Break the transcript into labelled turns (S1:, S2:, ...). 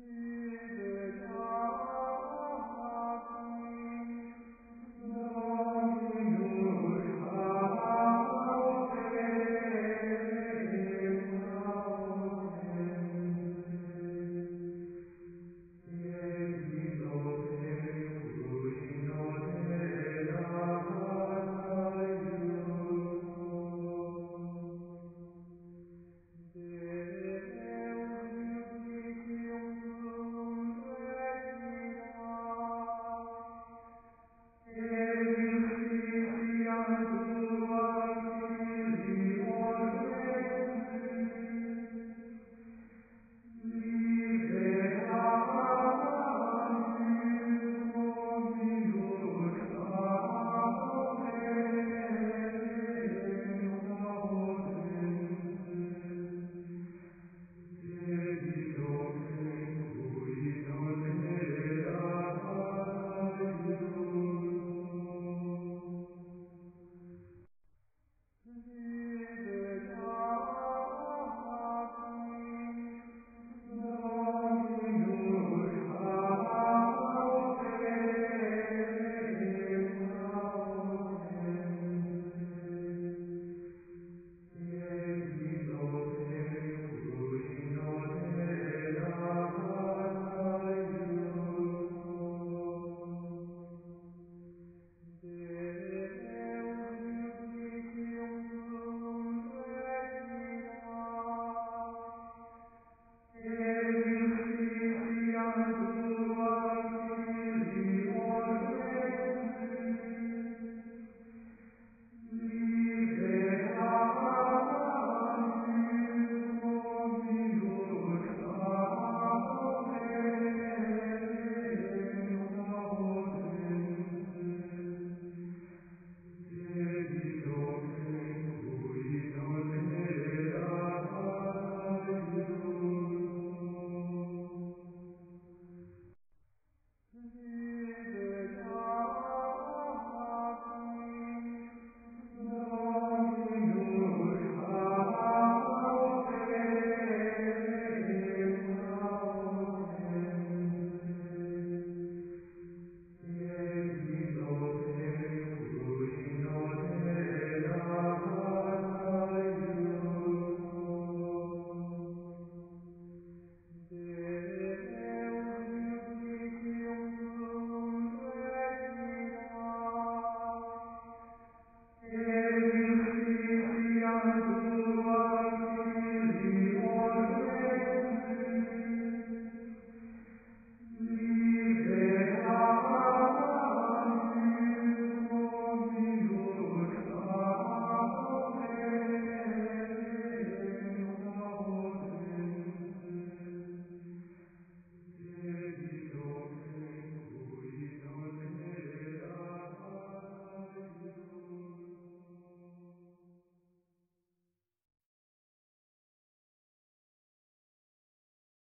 S1: Mm-hmm. Mm-hmm.